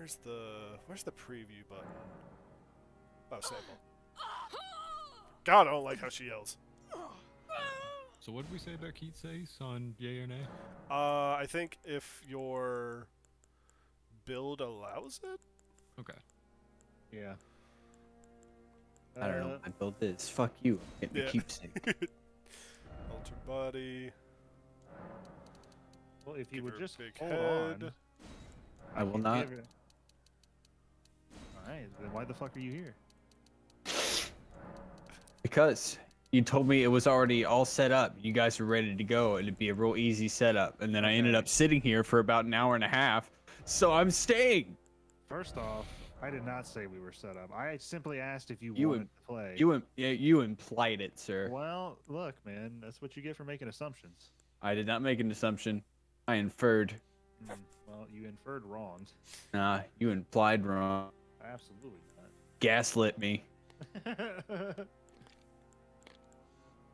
Where's the where's the preview button? Oh, sample. God, I don't like how she yells. So what did we say about keepsakes on yay or nay? Uh, I think if your build allows it. Okay. Yeah. I don't know. I My build is fuck you. Get the yeah. keepsake. Alter body. Well, if you would just big hold head. on. I will Give not. It- All right. Then why the fuck are you here? Because you told me it was already all set up. You guys were ready to go. It'd be a real easy setup. And then I ended up sitting here for about an hour and a half. So I'm staying. First off, I did not say we were set up. I simply asked if you, You wanted to play. You im- yeah, you implied it, sir. Well, look, man, that's what you get for making assumptions. I did not make an assumption. I inferred. Mm, well, you inferred wrong. Nah, you implied wrong. Absolutely not. Gaslit me.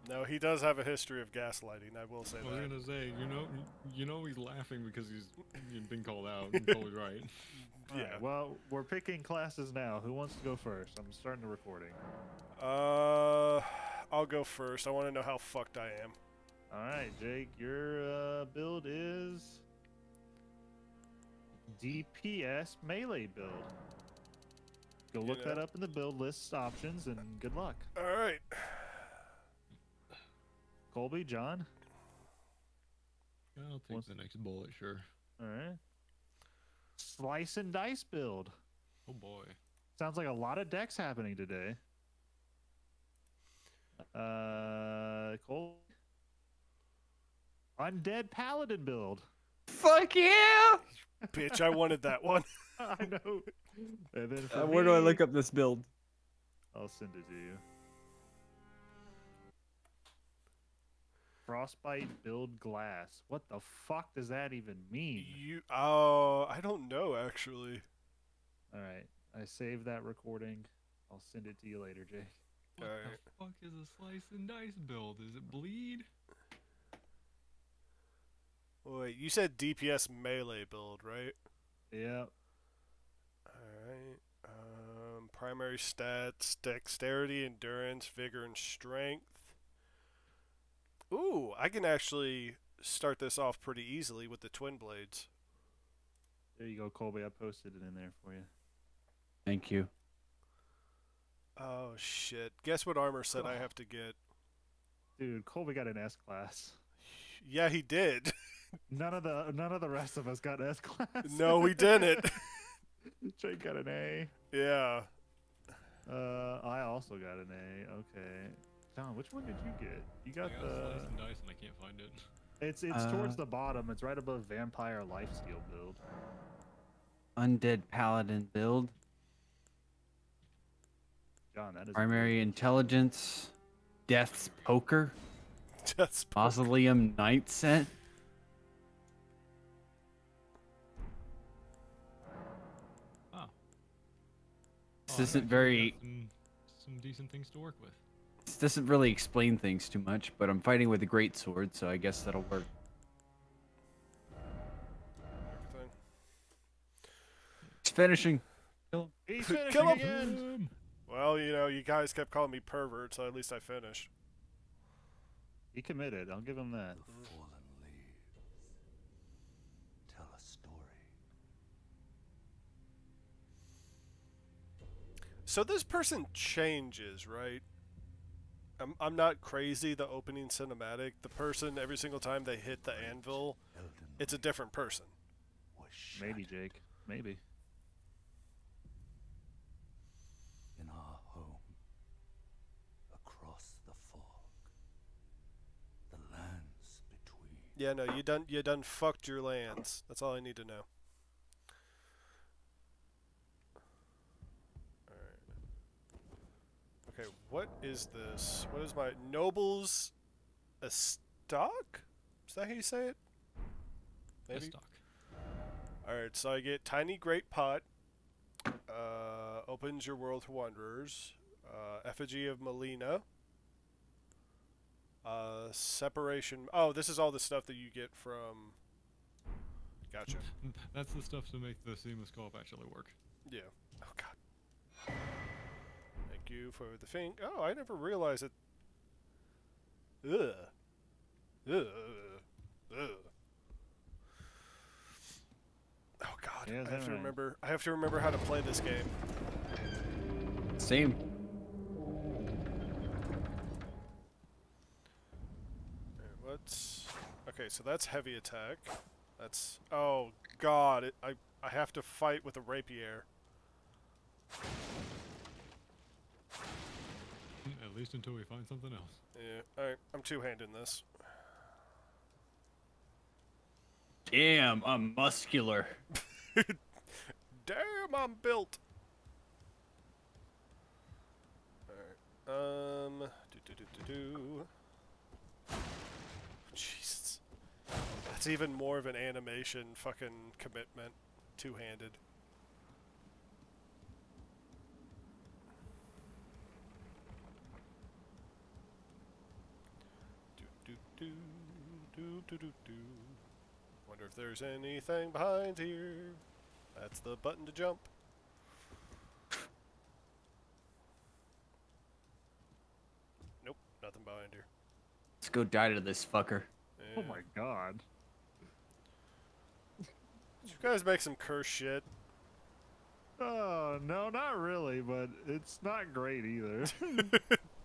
No, he does have a history of gaslighting. I will say I was that. gonna say, you know, you know he's laughing because he's you've been called out. You're totally right. Yeah. right, well, we're picking classes now. Who wants to go first? I'm starting the recording. Uh, I'll go first. I want to know how fucked I am. All right, Jake, your uh, build is DPS melee build. Go look that up in the build list options, and good luck. All right. Colby, John. I'll take What's- the next bullet, sure. All right. Slice and dice build. Oh boy. Sounds like a lot of decks happening today. Uh, Cole. Undead Paladin build. Fuck yeah! Bitch, I wanted that one. I know. And then for Uh, where do I look up this build? I'll send it to you. Frostbite build glass. What the fuck does that even mean? You, oh, I don't know actually. All right, I saved that recording. I'll send it to you later, Jake. What Alright. the fuck is a slice and dice build? Is it bleed? Wait, you said DPS melee build, right? Yep. Alright. Primary stats dexterity, endurance, vigor, and strength. Ooh, I can actually start this off pretty easily with the twin blades. There you go, Colby. I posted it in there for you. Thank you. Oh shit. Guess what armor set I have to get? Dude, Colby got an S class. Yeah, he did. None of the none of the rest of us got S class. no, we didn't. Jake got an A. yeah. Uh, I also got an A. Okay. John, which one did you get? You I got got the. slice and dice and I can't find it. It's it's towards Uh, the bottom. It's right above Vampire Lifesteal build. Undead Paladin build. John, that is a Primary intelligence. Death's Poker. Just Mausoleum Knight set. This isn't very- Some, some decent things to work with. This doesn't really explain things too much, but I'm fighting with a great sword, so I guess that'll work. everything. It's finishing. He's Kill finishing him. again. Well, you know, you guys kept calling me pervert, so at least I finished. He committed. I'll give him that. Fallen leaves tell a story. So this person changes, right? I'm, I'm not crazy. The opening cinematic, the person every single time they hit the anvil, it's a different person. Maybe, Jake. Maybe. in our home, across the fog, the lands between. Yeah, no, you done you done fucked your lands. That's all I need to know. Alright. Okay, what is this? What is my nobles a stock? Is that how you say it? Yes, Maybe. Doc. Alright, so I get Tiny Great Pot. Uh, opens your world to wanderers. Uh, effigy of Malenia. Uh, separation. Oh, this is all the stuff that you get from Gotcha. That's the stuff to make the seamless co-op actually work. Yeah. Oh god. Thank you for the thing. Oh, I never realized it. Ugh. Ugh. Ugh. Oh god. Yeah, I have to right? remember. I have to remember how to play this game. Same. Alright, What's okay? So that's heavy attack. That's oh god. It, I I have to fight with a rapier. At least until we find something else. Yeah. All right. I'm two-handing this. Damn, I'm muscular. Damn, I'm built. Alright. Um. Do do do do do. Jesus. That's even more of an animation fucking commitment. Two-handed. Do do do do do do do. Wonder if there's anything behind here. That's the button to jump. Nope, nothing behind here. Let's go die to this fucker. Oh my god. Did you guys make some curse shit? Oh no, not really, but it's not great either.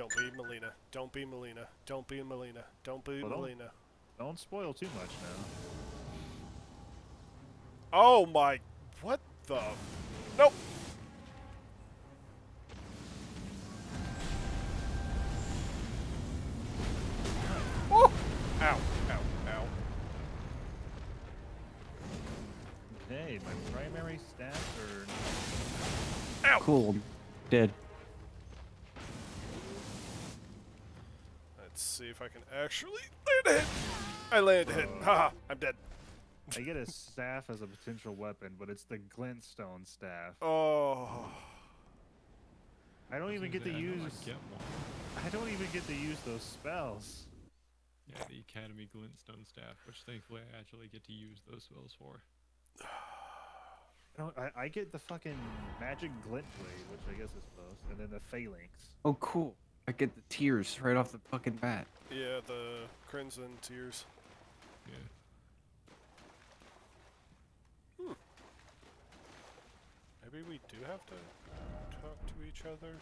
Don't be Malenia. Don't be Malenia. Don't be Malenia. Don't be Well, don't- Malenia. Don't spoil too much now. Oh my. What the? Nope. Woo! Ow. Ow. Ow. Hey, my primary stats are Ow. Cool. Dead. See if I can actually land a hit. I land a hit. Haha. I'm dead. I get a staff as a potential weapon, but it's the glintstone staff. Oh. I don't even get to say, I know I use. get one. I don't even get to use those spells. Yeah, the Academy Glintstone staff, which thankfully I actually get to use those spells for. I, I, I get the fucking magic glint blade, which I guess is close, and then the phalanx. Oh, cool. I get the tears right off the fucking bat. Yeah, the crimson tears. Yeah. Maybe we do have to talk to each other.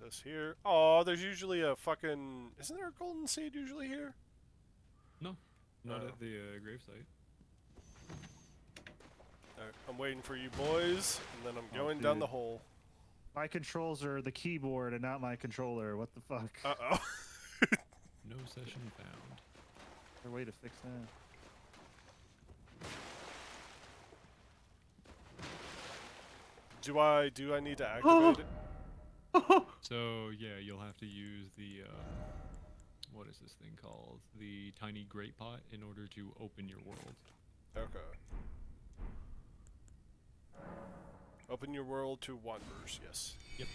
This here? Oh, there's usually a fucking. Isn't there a golden seed usually here? No, not Oh. at the uh, gravesite. Alright, I'm waiting for you boys, and then I'm Oh, going down the hole. My controls are the keyboard and not my controller. What the fuck? Uh oh. No session found. Is there a way to fix that? do I do I need to activate it? So yeah, you'll have to use the um, what is this thing called? The tiny great pot in order to open your world. Okay. Open your world to wanderers. Yes. Yep.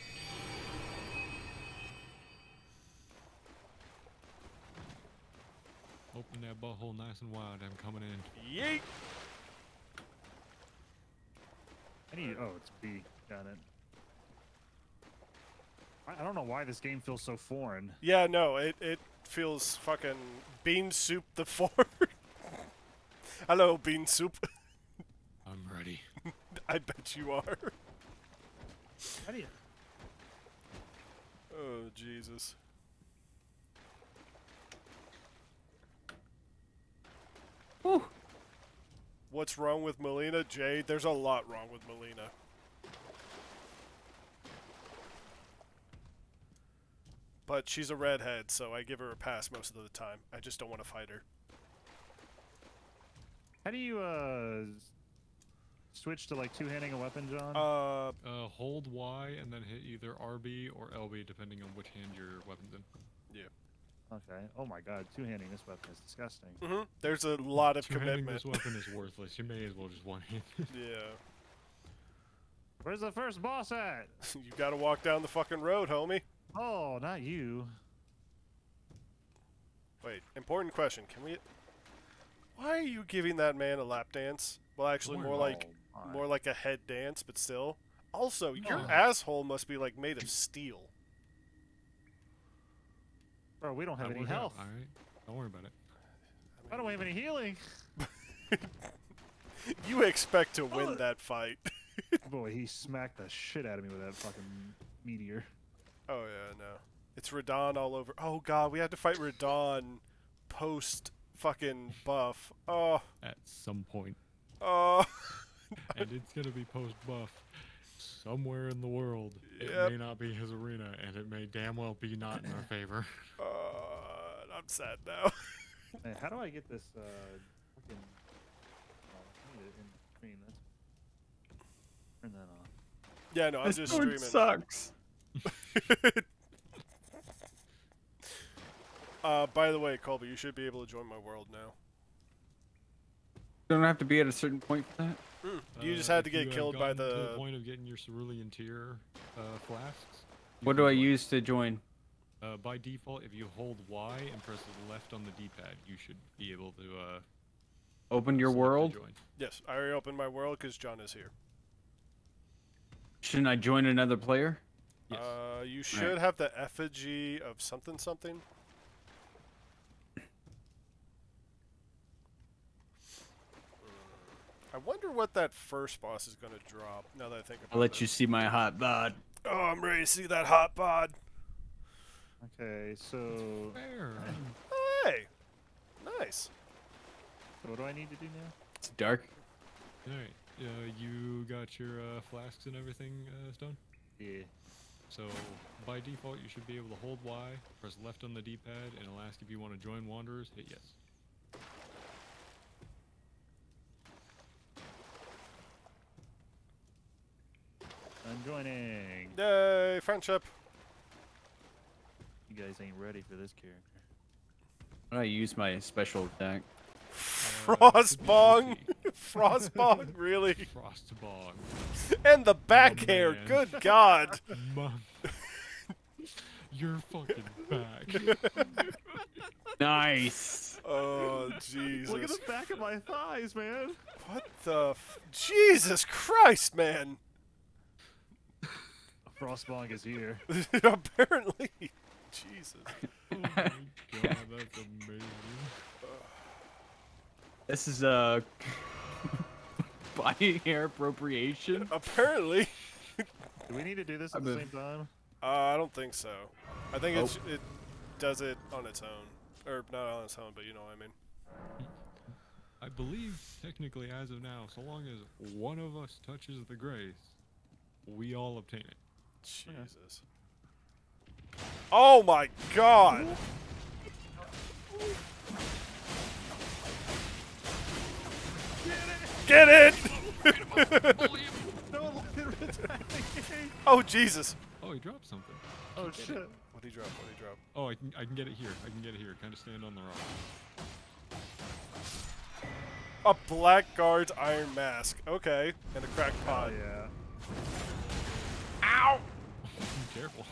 Open that butthole nice and wide. I'm coming in. Yeet. I need. Oh, it's B. Got it. I, I don't know why this game feels so foreign. Yeah, no, it it feels fucking bean soup the four. Hello, bean soup. I bet you are. How do you? Oh Jesus. Whew. What's wrong with Malenia? Jade, there's a lot wrong with Malenia. But she's a redhead, so I give her a pass most of the time. I just don't want to fight her. How do you uh switch to like two-handing a weapon, John? Uh, Uh, hold Y and then hit either RB or LB depending on which hand your weapon's in. Yeah. Okay. Oh my god, two-handing this weapon is disgusting. mhm, there's a lot of Two-handing commitment. this weapon is worthless. You may as well just one hand. Yeah. Where's the first boss at? you gotta walk down the fucking road, homie. Oh, not you. Wait, important question. Can we? Why are you giving that man a lap dance? Well, actually, more like Oh, my. more like a head dance, but still. Also, your No. asshole must be like made of steel. Bro, we don't have That any health. All right, don't worry about it. I don't have any healing. You expect to win oh. that fight? Boy, he smacked the shit out of me with that fucking meteor. oh yeah, no. It's Radahn all over. Oh god, we had to fight Radahn post fucking buff. Oh, At some point, oh. and it's gonna be post buff somewhere in the world. It may not be his arena, and it may damn well be not in our favor. Uh, I'm sad now. Hey, how do I get this uh fucking oh, I need it in screen. That's turn that off. yeah, no, I'm This just sword streaming. sucks. uh, by the way, Colby, you should be able to join my world now. Don't have to be at a certain point for that. You just Uh, had to get killed by gotten to the. the point of getting your cerulean tear uh, flasks. What do I join. use to join? Uh, by default, if you hold Y and press left on the D-pad, you should be able to. Uh, Open your world? Yes, I already opened my world because John is here. Shouldn't I join another player? Yes. Uh, you should have the effigy of something something. I wonder what that first boss is gonna drop. Now that I think about it. I'll let it. you see my hot bod. Oh, I'm ready to see that hot bod. Okay, so Fair. Hey, nice. so what do I need to do now? It's dark. All right. Uh, you got your uh, flasks and everything, uh, Stone. Yeah. So by default, you should be able to hold Y, press left on the D-pad, and it'll ask if you want to join Wanderers. Hit yes. I'm joining. Yay, friendship. You guys ain't ready for this character. How I use my special attack? Frostbong. Frostbong, really? Frostbog. And the back Oh, hair. man. Good God. Mom. You're fucking back. Nice. Oh Jesus. Look at the back of my thighs, man. What the? F- Jesus Christ, man. Frostbong is here. Apparently. Jesus. oh my god, that's amazing. This is uh, body hair appropriation. Apparently. Do we need to do this I at the move. same time? Uh, I don't think so. I think Oh. it's it does it on its own, or not on its own, but you know what I mean. I believe, technically, as of now, so long as one of us touches the grace, we all obtain it. Jesus. Oh my God. Get it! No, it oh Jesus! Oh, he dropped something. Oh shit. What did he drop? What did he drop? Oh, I can, I can get it here. I can get it here. Kind of stand on the rock. A blackguard's iron mask. Okay, and a cracked Oh yeah. Ow! Careful.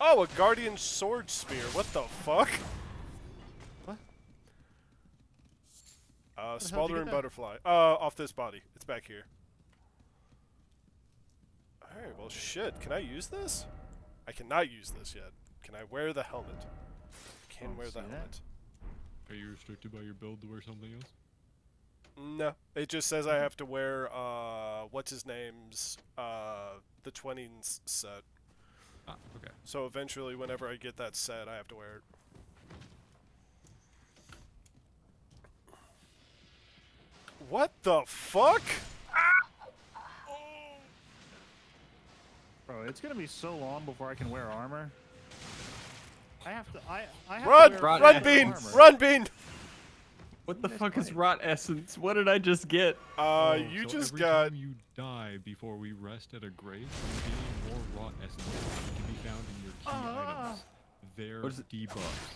Oh, a guardian sword spear. What the fuck? What? Uh, the hell did you smoldering butterfly. Uh, off this body. It's back here. Alright, well shit. Can I use this? I cannot use this yet. Can I wear the helmet? Can Don't wear the see that. helmet. Are you restricted by your build to wear something else? No. It just says I have to wear, uh, what's his name's, uh, the Twinings set. Ah, okay. So eventually, whenever I get that set, I have to wear it. What the fuck? Bro, it's gonna be so long before I can wear armor. I have to. I. I have Run! to wear Run, Run, Bean! armor. Run, Bean! What the fuck is rot essence? What did I just get? Uh, Oh, you so just every got. time you die before we rest at a grave, you gain more rot essence that can be found in your key Ah. items. They're What is it? debuffs.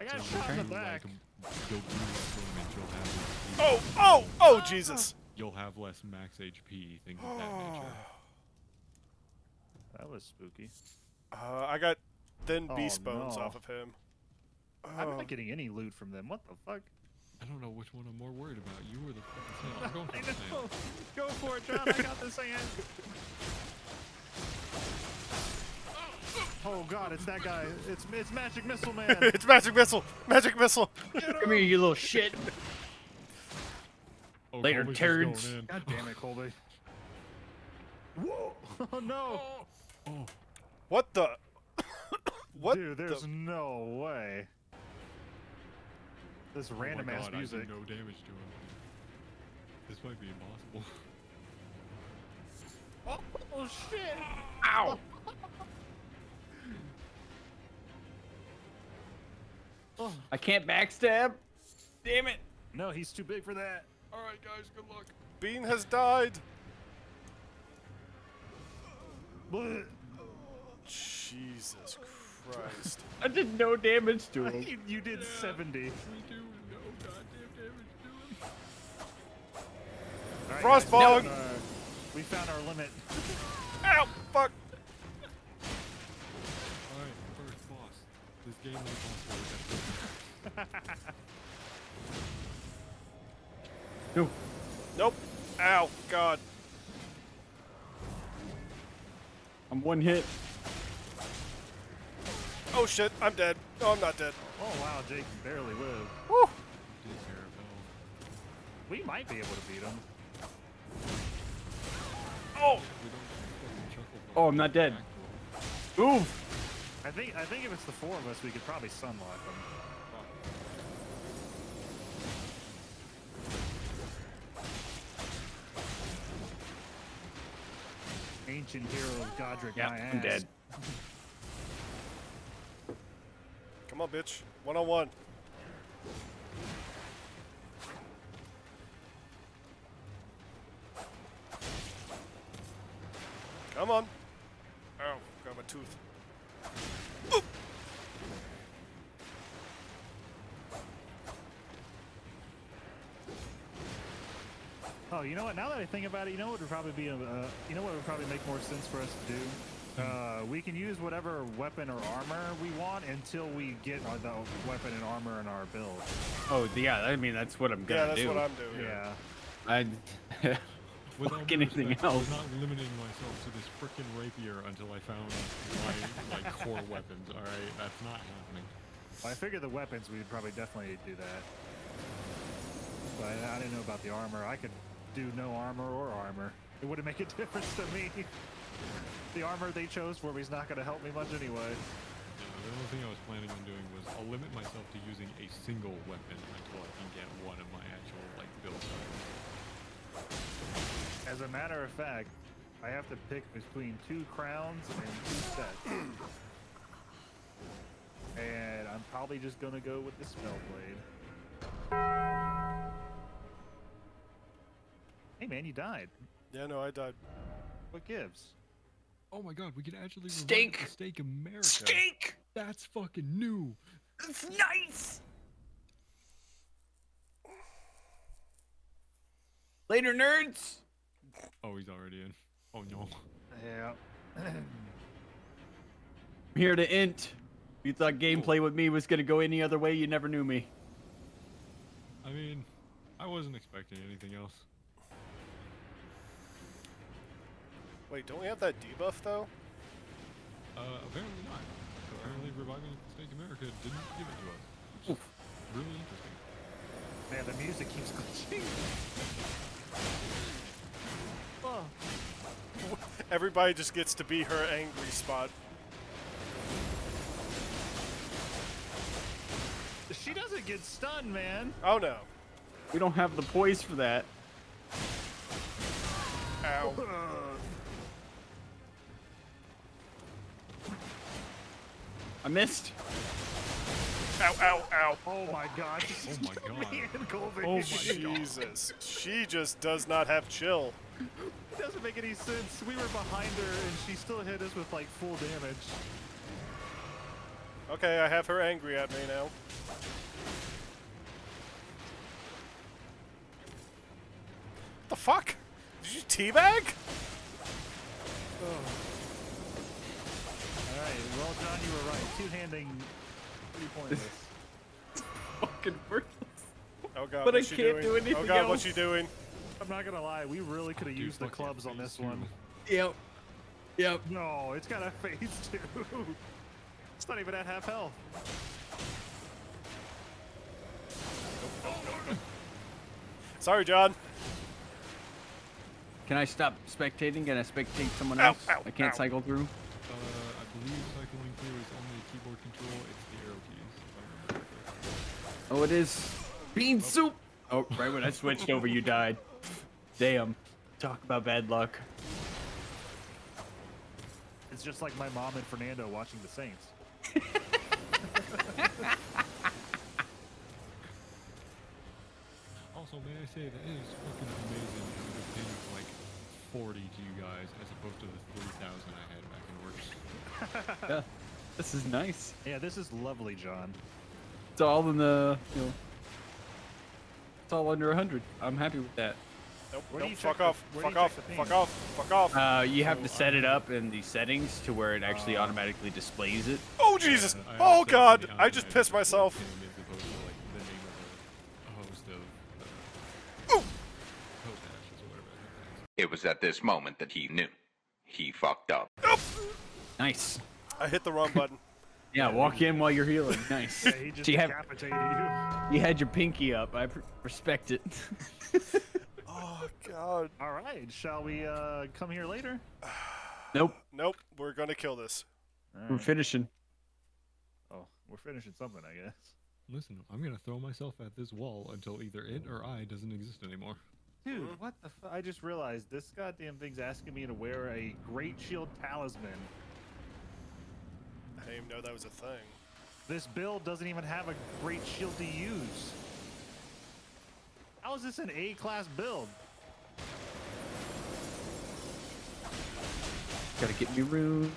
I got So shot in the back. Like, go through that tournament, you'll have less Oh, oh, oh, Jesus! You'll have less max HP, things of that nature. That was spooky. Uh, I got thin Oh, beast bones no. off of him. I'm not getting any loot from them. What the fuck? I don't know which one I'm more worried about. You or the fucking snail. I'm going for the snail. know. Go for it, John. I got this hand. Oh god, it's that guy. It's it's Magic Missile Man. it's magic missile! Magic missile! Come here, you little shit. Oh, Later, Colby's just turds. God damn it, Colby. Whoa! Oh no! Oh, What the? what Dude, the? there's no way. This oh my random ass God, I music. did no damage to him. This might be impossible. Oh, oh shit! Ow! Oh. I can't backstab. Damn it. No, he's too big for that. All right, guys, good luck. Bean has died! Bleh. Jesus Christ. I did no damage to him. you, you did 70. We do no goddamn damage to him. All right, Frostbog! guys, uh, we found our limit. Ow! Fuck! All right, first boss. This game is impossible. No. Nope. Ow. God. I'm one hit. Oh shit, I'm dead. No, I'm not dead. Oh wow, Jake barely lived. Woo! We might be able to beat him. Oh! We don't fucking chuckle Oh, I'm not dead. Move. I think I think if it's the four of us, we could probably sunlock him. Ancient hero of Godric, Yeah, my I'm dead. Come on, bitch. One on one. Come on. Ow, got my tooth. Oop. Oh, you know what? Now that I think about it, you know what would probably be a, uh, you know what would probably make more sense for us to do. Uh, we can use whatever weapon or armor we want until we get uh, the weapon and armor in our build. Oh, yeah. I mean, that's what I'm Yeah, gonna that's do. what I'm doing. Yeah. I. Without anything respect, I else. was not limiting myself to this frickin' rapier until I found my like core weapons. All right, that's not happening. Well, I figure the weapons we'd probably definitely do that. But I, I didn't know about the armor. I could do no armor or armor. It wouldn't make a difference to me. The armor they chose for me is not going to help me much anyway. Yeah, the only thing I was planning on doing was I'll limit myself to using a single weapon until I can get one of my actual like build items. As a matter of fact, I have to pick between two crowns and two sets. and I'm probably just going to go with the spell blade. Hey man, you died. Yeah, no, I died. What gives? Oh my god, we can actually revive Stake. steak America. Stake. That's fucking new. It's nice. Later, nerds. Oh, he's already in. Oh no. Yeah. I'm here to int. You thought gameplay with me was gonna go any other way? You never knew me. I mean, I wasn't expecting anything else. Wait, don't we have that debuff though? Uh, apparently not. Apparently, reviving the Stake of Marika didn't give it to us. Which is really interesting. Man, the music keeps glitching. oh. Everybody just gets to be her angry spot. She doesn't get stunned, man. Oh no. We don't have the poise for that. Ow. I missed. Ow, ow, ow. Oh my god. Oh my god. Me and Colby. Oh Jesus. She just does not have chill. It doesn't make any sense. We were behind her and she still hit us with like full damage. Okay, I have her angry at me now. The fuck? Did you teabag? Oh. Right. Well, John, you were right. Two-handing, pretty pointless. Fucking worthless. Oh god, But I what's can't doing? do anything oh god, what's else. she doing? I'm not gonna lie. We really could have used the clubs on this two. one. Yep. Yep. No, it's got a phase two. It's not even at half health. Sorry, John. Can I stop spectating? Can I spectate someone Ow, else? ow, I can't ow. cycle through. Uh, I believe cycling through is only keyboard control. It's the arrow keys. if I remember correctly. Oh, it is bean oh. soup. Oh, right when I switched over, you died. Damn. Talk about bad luck. It's just like my mom and Fernando watching the Saints. Also, may I say that is fucking amazing that it obtained like 40 to you guys as opposed to the 3,000 I had back in work. Yeah. This is nice. Yeah, this is lovely, John. It's all in the, you know, it's all under 100. I'm happy with that. Nope, Where nope, fuck check the- off, fuck off, fuck off, fuck off. Uh, you have to set it up in the settings to where it actually Uh, automatically displays it. oh Jesus! Uh, Oh god! I just pissed myself. pin As opposed to like the name of a, a host of Ooh. uh, host hashes or whatever. that thing is. It was at this moment that he knew. He fucked up. Nice. I hit the wrong button. Yeah, walk in while you're healing. Nice. Yeah, he just So you, have, decapitated you. you had your pinky up. I respect it. Oh god. All right, shall we uh, come here later? nope. Nope, we're gonna kill this. All We're finishing. Oh, we're finishing something, I guess. Listen, I'm gonna throw myself at this wall until either it or I doesn't exist anymore. Dude, what the f- I just realized this goddamn thing's asking me to wear a Great Shield Talisman. I didn't even know that was a thing. This build doesn't even have a Great Shield to use. How is this an A-class build? Gotta get me runes.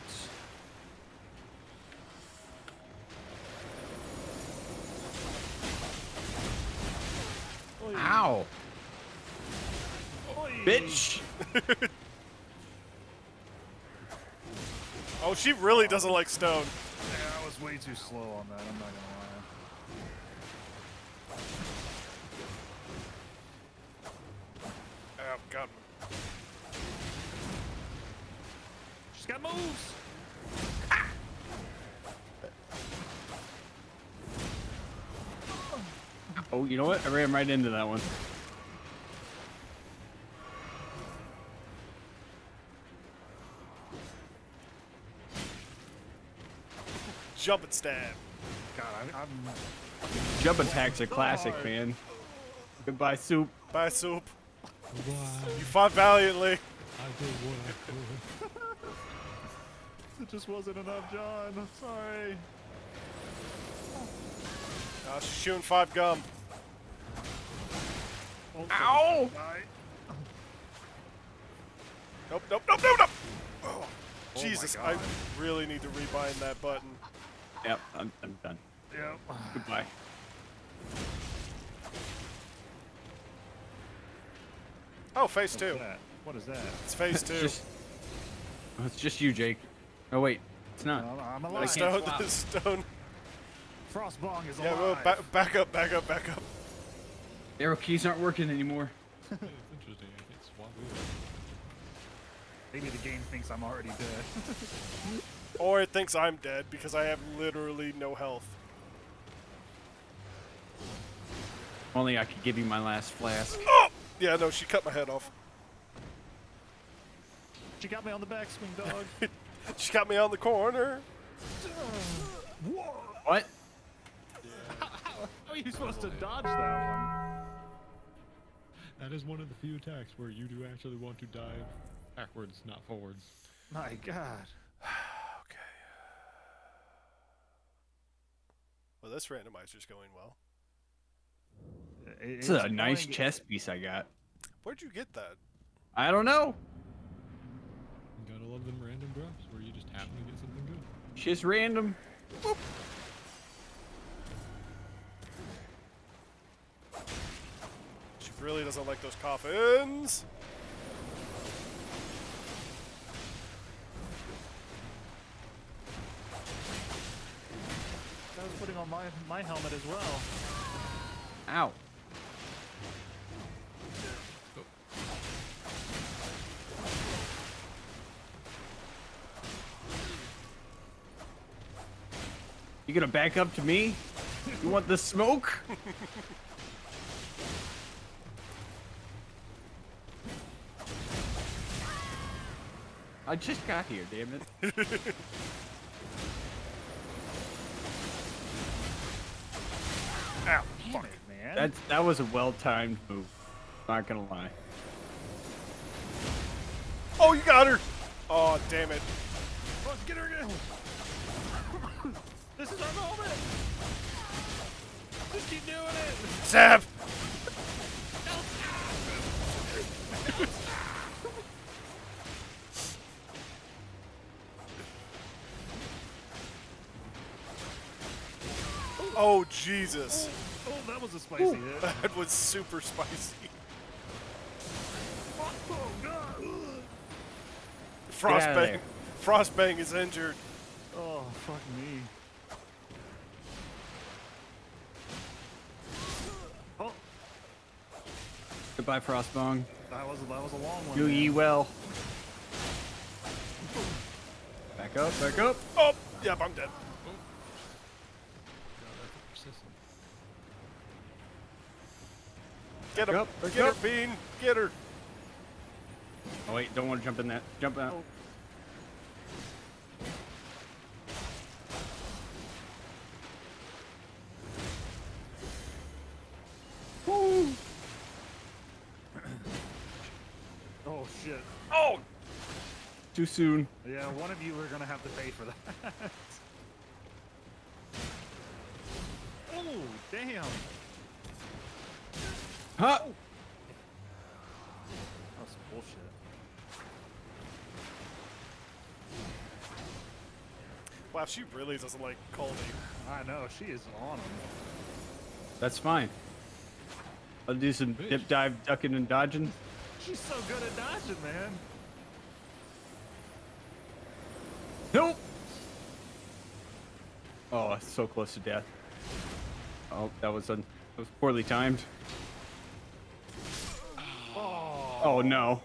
Oy, Ow! oy. Bitch! Oh, she really doesn't like stone. Yeah, I was way too slow on that, I'm not gonna lie. Oh god. She's got moves! Ah! Oh, you know what? I ran right into that one. Jump and stab. God, I'm, I'm Jump attacks are classic, hard. man. Goodbye, soup. Bye, soup. Why? You fought valiantly. I did what I could. It just wasn't enough, John. I'm sorry. Uh, she's shooting five gum. Oh, Ow! Nope, nope, nope, nope, nope. Oh, Jesus, I really need to rebind that button. Yep, I'm, I'm done. Yep. Goodbye. Oh, phase What's two. that? What is that? It's phase It's two. just, oh, it's just you, Jake. Oh wait, it's not. I'm, I'm The alive. stone, swap. the stone. Frostbong is Yeah, alive. well, back, back up, back up, back up. Arrow keys aren't working anymore. it's interesting. I can swap with Maybe the game thinks I'm already dead. Or it thinks I'm dead because I have literally no health. Only I could give you my last flask. Oh! Yeah, no, she cut my head off. she got me on the backswing, dog. She got me on the corner. What? How are you supposed to dodge that one? That is one of the few attacks where you do actually want to dive backwards, not forwards. My God. Well, this randomizer's going well. It- This is a nice chess piece I got. Where'd you get that? I don't know. You gotta love them random drops where you just happen to get something good. Just random. She really doesn't like those coffins. On my my helmet as well. Ow. You gonna back up to me? You want the smoke? I just got here, damn it. Ow. Damn it, man. That's that was a well-timed move. Not gonna lie. Oh, you got her. Oh, damn it. Let's get her again. this is our moment. Just keep doing it. Zap. Oh, Jesus. Oh, that was a spicy hit. That was super spicy. Oh, God. outta there. Frostbang. Frostbang is injured. Oh, fuck me. Oh, Goodbye, Frostbong. that was that was a long one. Do ye well. Back up, back up. Oh, yep, I'm dead. God, that's persistent. Get him. up, back Get her. Bean. Get her. Oh wait, don't want to jump in that. Jump out. Oh, Woo! Oh shit. Oh, Too soon. Yeah, one of you are gonna have to pay for that. oh, damn. Huh? That's bullshit. wow, she really doesn't like Colby. I know, she is on him. That's fine. I'll do some Bitch. dip dive ducking and dodging. She's so good at dodging, man. Nope. Oh, so close to death. Oh, that was un that was poorly timed. Oh, no.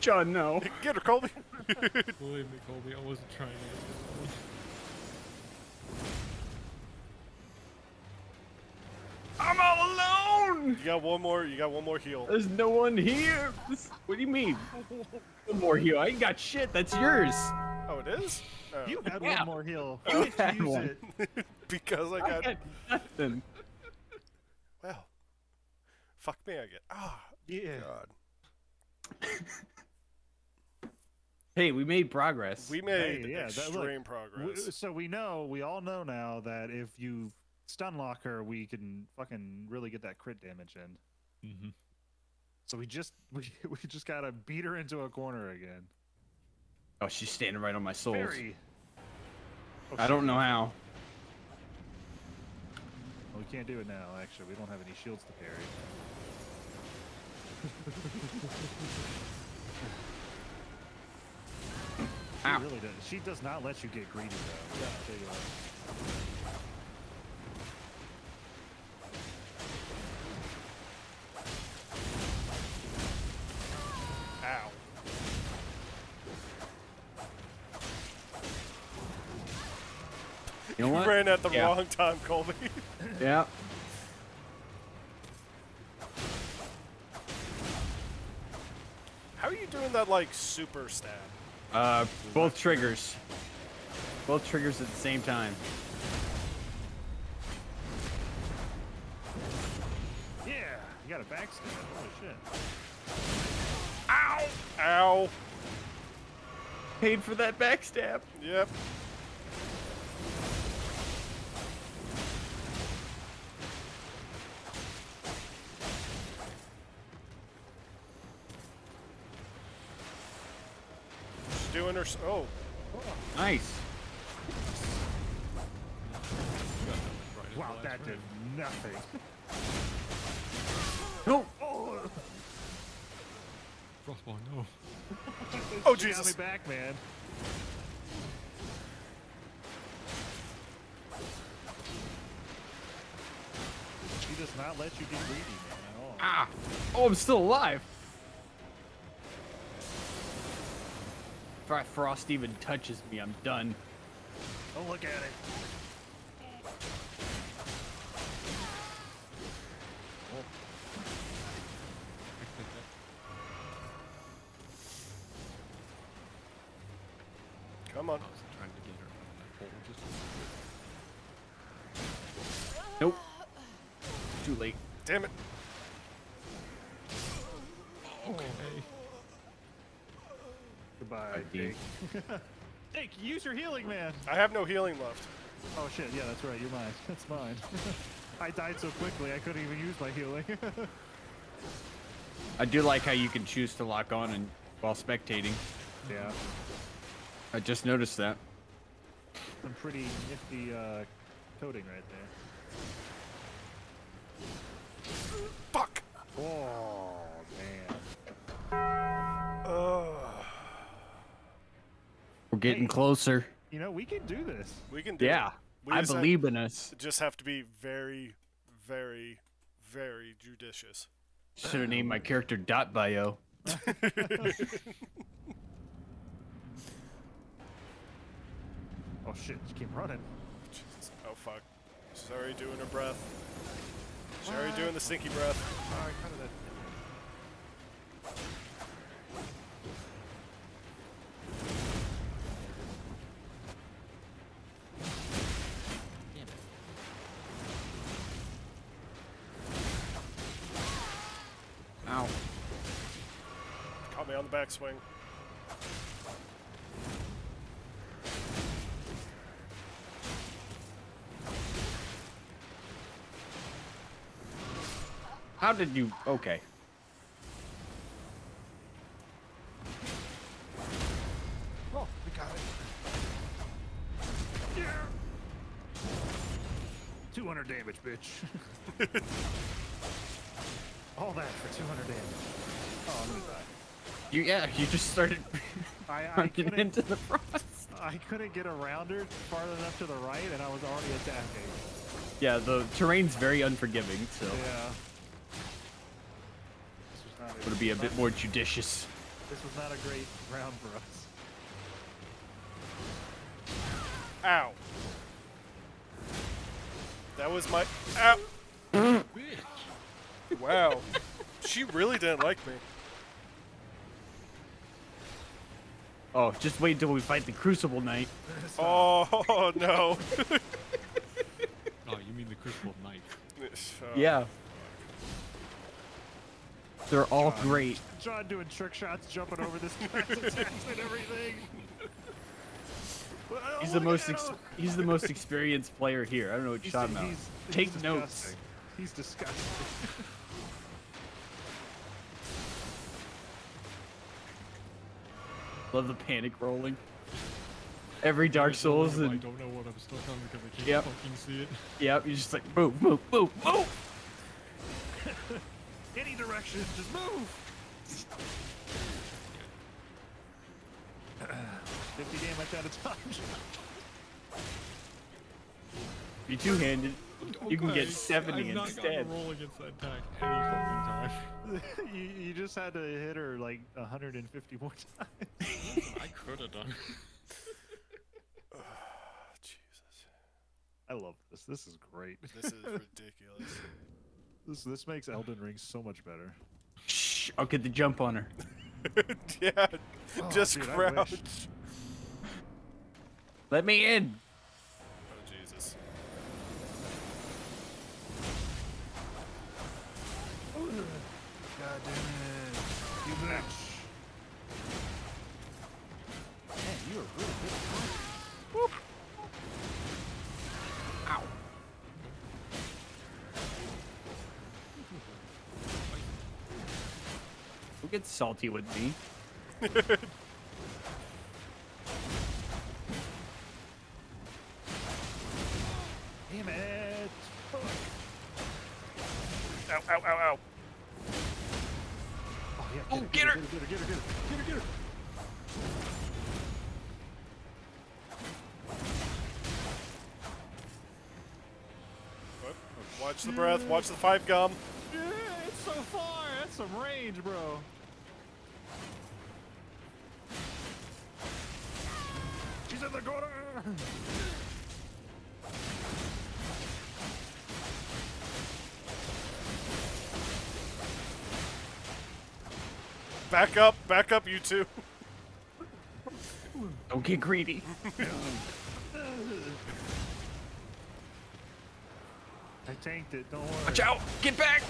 John, no. Get her, Colby. Believe me, Colby, I wasn't trying to. I'm all alone. You got one more. You got one more heal. There's no one here. This- what do you mean? One more heal. I ain't got shit. That's yours. Oh, it is. Oh, you had Yeah. one more heal. I had use one. it? because I I got. got nothing. Well, fuck me. I get. Ah, Yeah. God. Hey, we made progress. We made Hey, yeah, that- look, extreme W- progress. So we know, we all know now that if you stun lock her, we can fucking really get that crit damage in. Mm-hmm. So we just we, we just gotta beat her into a corner again. oh, she's standing right on my soul. Oh, I don't know how. Well, we can't do it now. Actually, we don't have any shields to carry. She Ow. really does. She does not let you get greedy though. Yeah, I'll tell you what. Ow. You know what? Ran at the Yeah. wrong time, Colby. Yeah. How are you doing that like super stab? Uh, both triggers. Both triggers at the same time. Yeah, you got a backstab. Holy shit. Ow! Ow! Paid for that backstab. Yep. doing her. Oh. Nice. Wow, that did nothing. no. Oh. Crossbow, no. oh Jesus! Me back, man. She does not let you get greedy, man, at all. Ah! Oh, I'm still alive. If frost even touches me, I'm done. Don't look at it. Dean. Dake. Dake, use your healing, man. I have no healing left. Oh shit, yeah, that's right. You're mine. That's mine. I died so quickly I couldn't even use my healing. I do like how you can choose to lock on and while spectating. yeah, I just noticed that. some pretty nifty uh, coding right there. Fuck. Oh We're getting Hey. closer. You know we can do this. we can do it. Yeah. I just have- believe in us. just have to be very, very, very judicious. Should have named my character Dot Bio. Oh shit, just keep running. Jesus. Oh fuck. She's already doing her breath. She's already doing the stinky breath. Alright, cut it. Backswing. How did you? Okay. You yeah. You just started I, I, running couldn't, into the frost. I couldn't get around her far enough to the right, and I was already attacking. Yeah. The terrain's very unforgiving, so Yeah. This was not would be a bit more judicious. This was not a great round for us. Ow. That was my. Ow. Wow. she really didn't like me. Oh, just wait until we fight the Crucible Knight. Oh no. Oh, you mean the Crucible Knight? Uh, Yeah. They're all great. John doing trick shots, jumping over this guy's and everything. Well, He's the most ex- he's the most experienced player here. I don't know what you're talking about. he's- he's Take notes. He's disgusting. Love the panic rolling. Every Dark Souls I and don't know what I'm stuck on because I can't Yep. fucking see it. yep, you're just like move, move, move, move. Any direction, just move. 50 damage at a time. You're two-handed. You can get 70 I've not instead. gotten a roll against that attack any fucking time. you, you just had to hit her like 150 more times. I could have done. Jesus. I love this. This is great. This is ridiculous. This this makes Elden Ring so much better. Shh, I'll get the jump on her. yeah. Oh, just Oh, dude, crouch. Let me in. Bitch. Man, you are really good at punching. Ow. Don't get salty with me. the breath. Watch the five gum. Yeah, it's so far. That's some range, bro. She's in the corner. Back up. Back up, you two. Don't get greedy. I tanked it. Don't worry. Watch out! Get back!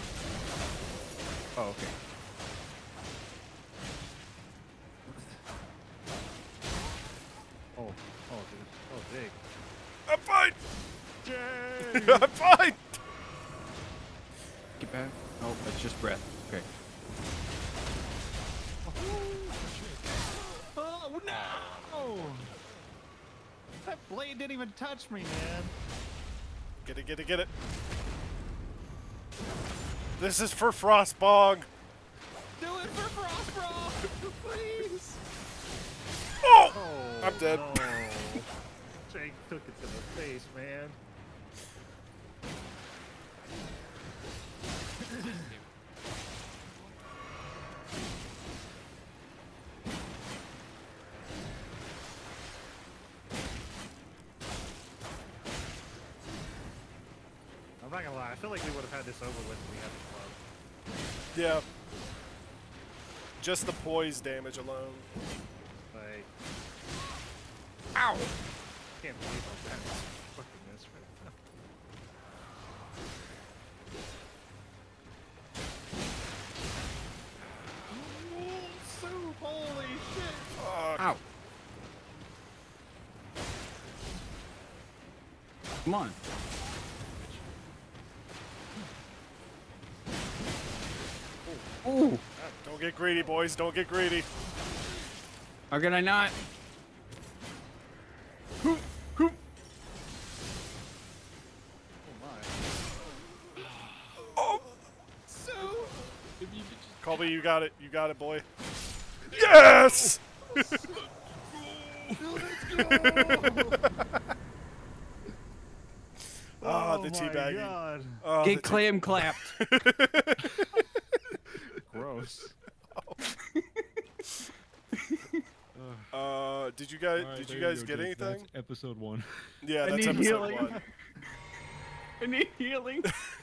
Oh, okay. Oh, oh, dude. Oh, big. I'm fine. Jay! I'm fine. Get back. Oh, that's just breath. Okay. Oh, oh no! That blade didn't even touch me, man. Get it. Get it. Get it. This is for Frostbog. Do it for Frostbro, please. Oh! Oh, I'm dead. No. Jake took it to the face, man. I'm not gonna lie, I feel like we would have had this over with if we had the club. Yeah. Just the poise damage alone. Like, Ow! can't believe how bad this fucking is right now. Oh, Soup, holy shit! Fuck. Ow. Come on. Ooh. Don't get greedy, boys. Don't get greedy. How can I not? Oh! So, if you could just Colby, you got it. You got it, boy. Yes! Ah, the oh my teabagging. god. Oh, the Get clam clapped. Gross. Uh, did you guys Alright, did you there guys go, get Jason. anything? That's episode one. Yeah, I that's need episode healing. one. I need healing.